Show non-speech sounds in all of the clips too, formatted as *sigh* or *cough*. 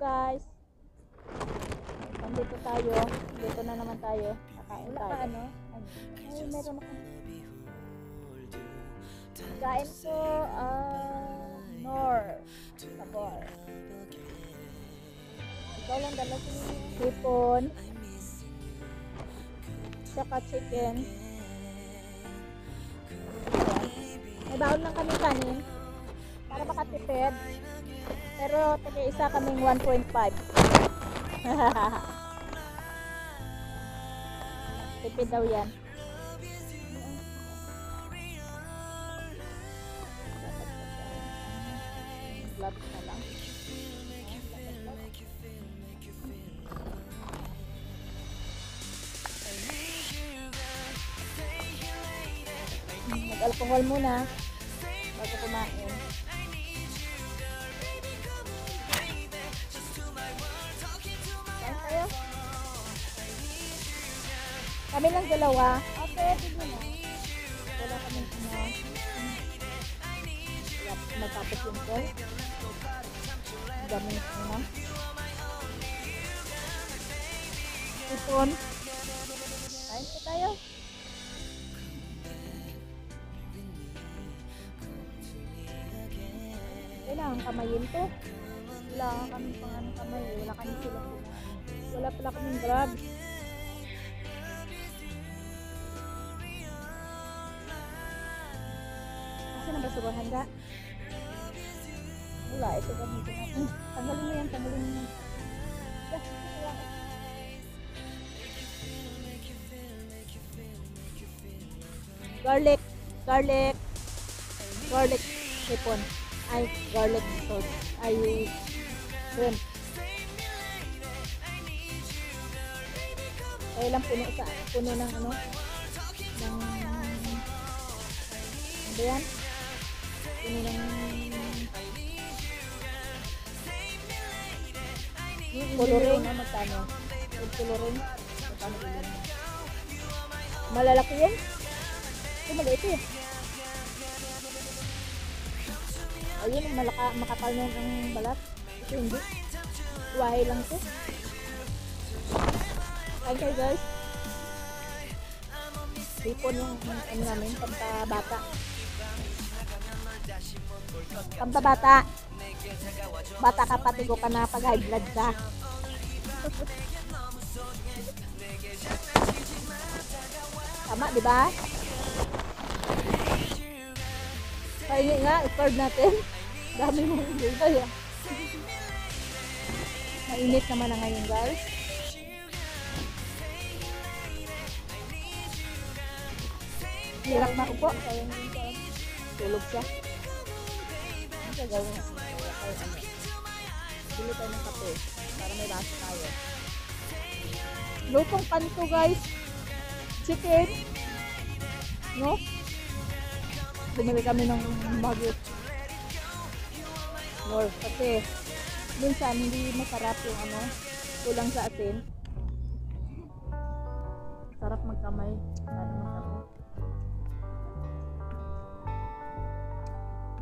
guys. Nandito tayo. Dito na naman tayo. Kakain tayo. Wala ano? Ay, meron ako. Kain ko, ah, nor. Sabor. Ikaw lang dala sa Hipon. Tsaka chicken. May baon lang kami kanin. Para makatipid. Pero taga isa kaming 1.5. *laughs* Tipid daw yan. Gloves na lang. Mag-alcohol muna bago kumain. Kami lang dalawa. Okay, tignan mo. Wala kaming ano. Wala magtapos yung call. Dami na ano. Ipon. Ka? Wala, ito gamitin natin. Tanggalin mo yan, tanggalin mo yan. Garlic, garlic, garlic hipon. Ay, garlic salt. Ay, shrimp. Kaya lang puno sa puno ng ano ng ano ba yan? Coloring na magkano? Yung coloring magkano yun? Malalaki yan? Ito maliit eh. Ayun, malaka, makapal na ang balat. Ito hindi. Wahay lang to. Kain kayo guys. Hipon yung ano namin, pampabata. Pampabata. Bata ka pati ko ka na pag high blood ka. Tama, di ba? Pahingi nga, i-card natin. Dami mong ibigay ah. Mainit naman na ngayon guys. Hirap na upo. Kaya hindi ka. Tulog siya. Ano siya gawin natin? Tayo ano. Bili tayo ng kape. Para may baso tayo. Lutong panto guys. Chicken. No? Bumili kami ng bagyo. More. Kasi minsan hindi masarap yung ano. Kulang sa atin. Sarap magkamay. Lalo magkamay.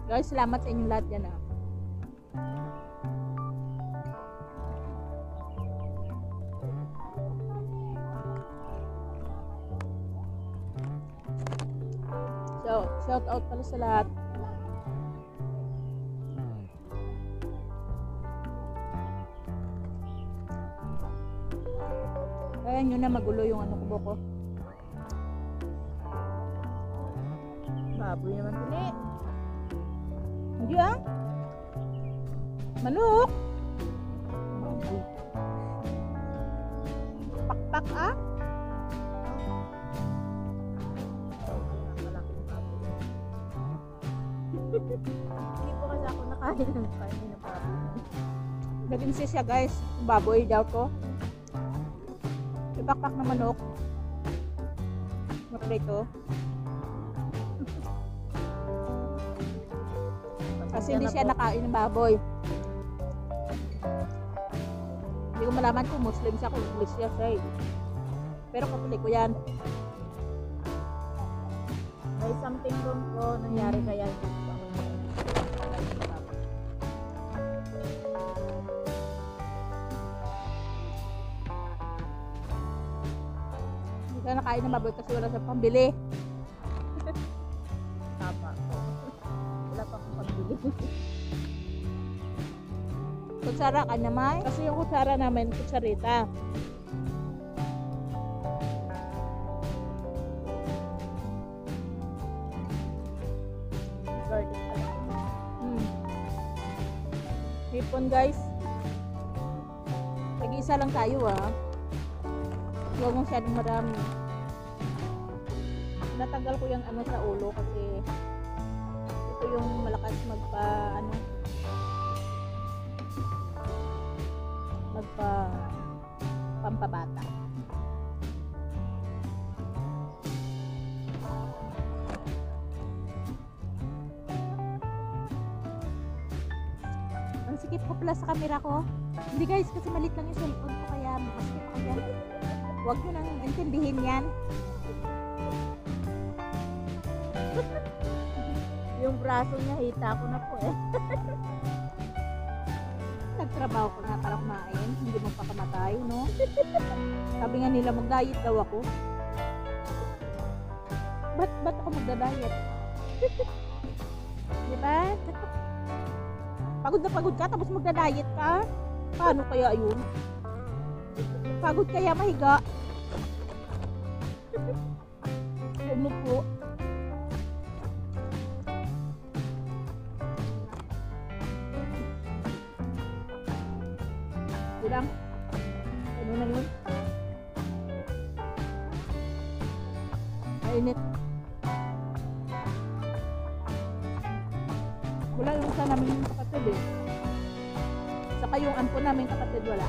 Guys, salamat sa inyong lahat yan ah. So, shout out pala sa lahat. Kaya nyo na magulo yung ano kubo ko. Baboy naman din eh. Hindi ah. Manok. Baboy. Pakpak ah. Hindi po kasi ako nakain ng kain ng baboy. Naging siya guys. Baboy daw to. Ipakpak na manok. Maprito. Kasi hindi siya nakain ng baboy. Hindi ko malaman kung Muslim siya, kung English siya siya eh. Pero katulik ko yan. May something wrong po nangyari kaya hindi ng baboy. Kaya nakain ng baboy kasi wala sa pambili. *laughs* Kutsara ka naman. Kasi yung kutsara namin, kutsarita. Hmm. Hipon guys. Nag-iisa lang tayo ah. Huwag mong masyadong marami. Natanggal ko yung ano sa ulo kasi ito yung malakas magpa ano magpa pampabata. Ang sikip ko pala sa camera ko. Hindi guys, kasi malit lang yung cellphone ko kaya masikip ako dyan. Huwag nyo nang intindihin yan. Yung braso niya, hita ko na po eh. *laughs* Nagtrabaho ko nga para kumain, hindi magpakamatay, no? Sabi nga nila mag-diet daw ako. Ba't, ba't ako magda-diet? *laughs* Di ba? Pagod na pagod ka, tapos magda-diet ka? Paano kaya yun? Pagod kaya mahiga? Ano po? Wala yung isa namin yung kapatid eh. Saka yung ampo namin kapatid wala.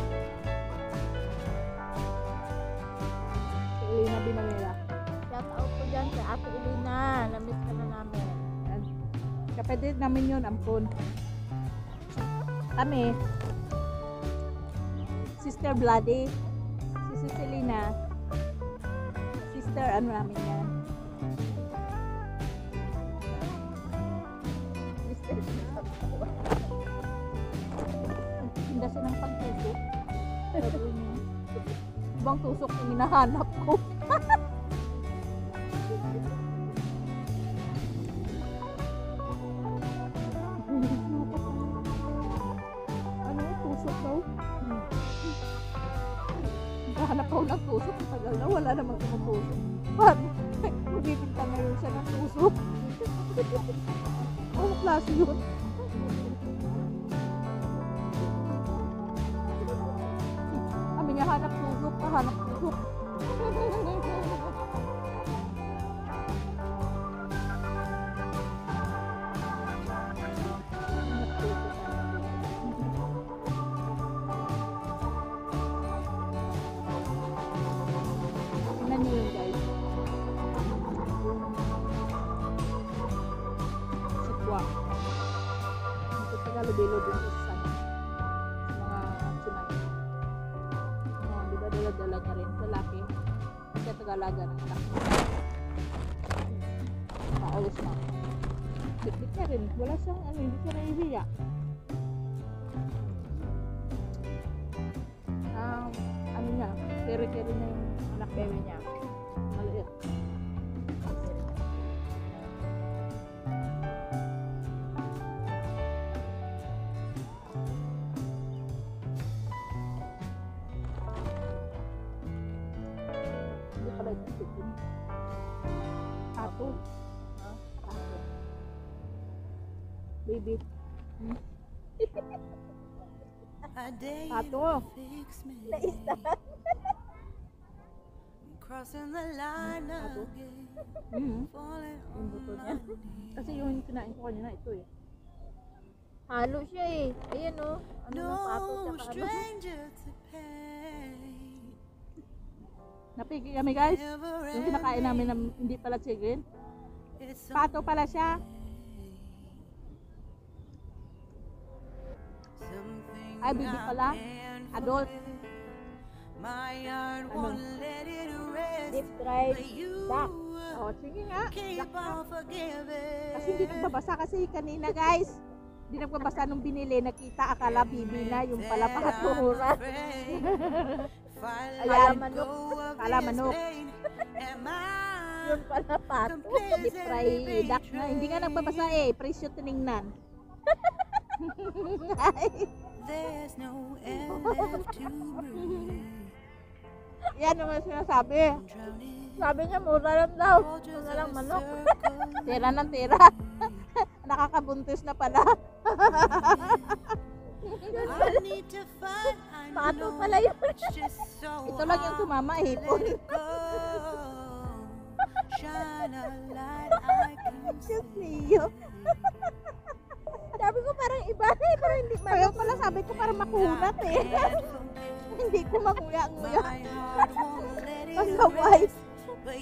Si Elena Binamela. Shout out ko dyan sa Ate Elena. Namiss ka na namin. Yan. Kapatid namin yun, ampon. Kami, Sister Bloody, si Cecilina, Sister ano namin yan. Ibang tusok yung hinahanap ko. ano, tusok daw? Hanap ako ng tusok, ang tagal na, wala namang tumutusok. Paano? Magbibinta *laughs* ngayon siya ng tusok. *laughs* Ano klase yun? Tusok, hanap Tagalaga ng anak. Paulis na. Bit-bit niya rin. Wala siyang ano, hindi siya naihiya. Um, ano niya, kere-kere na yung anak bebe niya. Maliit. Tato. Ah, tato. Baby. Hmm. Tato. Naista. Crossing the line again, Mm. falling Yung buto on niya. my knees. Kasi yung kinain ko kanina, ito eh. Halo siya eh. Ayan oh. Ano na pato No tsaka ano. Napigi kami guys. Yung kinakain namin na hindi pala chicken. Pato pala siya. Ay, baby pala. Adult. Ano? Deep fried duck. O, sige nga. Kasi hindi nagbabasa kasi kanina guys. Hindi nagbabasa nung binili. Nakita akala bibi na. Yung pala pahatura. *laughs* *laughs* Go of Kala manok. Yun pala pato. Deep fry duck nga. Hindi nga nagbabasa eh. Presyo tiningnan. *laughs* There's no air left to breathe. Yan naman sinasabi. Sabi niya, mura lang daw. Mura lang manok. Tira ng tira. *laughs* Nakakabuntis na pala. Know pala yun. Just Ito lang yung sumama, to hipon. Diyos niyo. Sabi ko parang iba eh. Parang hindi Kaya pala sabi ko para makunat eh. *laughs* Hindi ko makuya-nguya.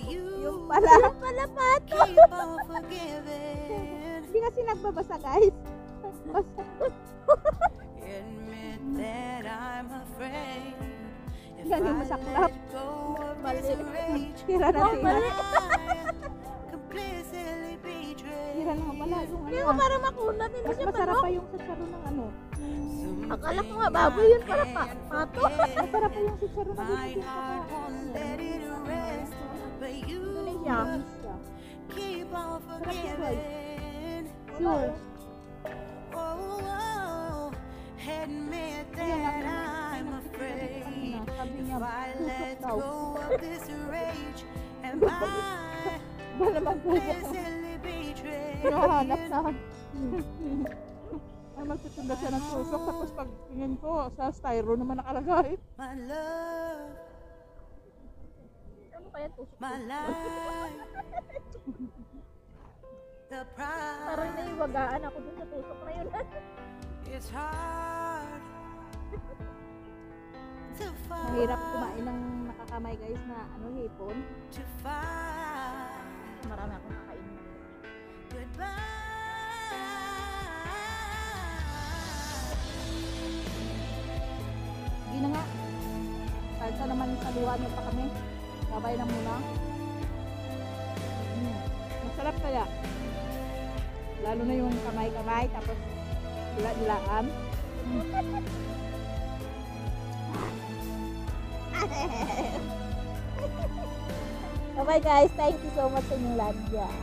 You Yung pala. Yung pala pato. Hindi kasi nagbabasa guys. Basta. *laughs* Admit that I'm afraid. Galing I masaklap. Mali. Tira na Oh, tira. Tira na wala yung Hindi ano. ko ah. parang makunat. Hindi Mas siya masarap manok. pa yung sitsaro ng ano. Akala ko nga baboy yun pala pa pato. Masarap pa yung sitsaro ng but you Indonesia. keep on forgiving. Sure. Oh, Sabi niya, If I tusok let daw. go of this rage, am *laughs* I Ba naman tusok? completely betrayed? Na. Ay, magtitinda siya ng tusok. Tapos pag tingin ko, sa styro naman nakalagay. My love, Ano kaya tusok? my life, the Parang naiwagaan ako dun sa tusok na yun. It's hard. *laughs* Mahirap kumain ng nakakamay guys na ano, hipon. Marami akong kakain. goodbye. Hindi na nga. Kahit naman sa luwa niyo pa kami. Babay na muna. Mm. Masarap kaya. Lalo na yung kamay-kamay. Tapos dila-dilaan. Mm. Bye-bye guys. Thank you so much sa inyong lahat dyan.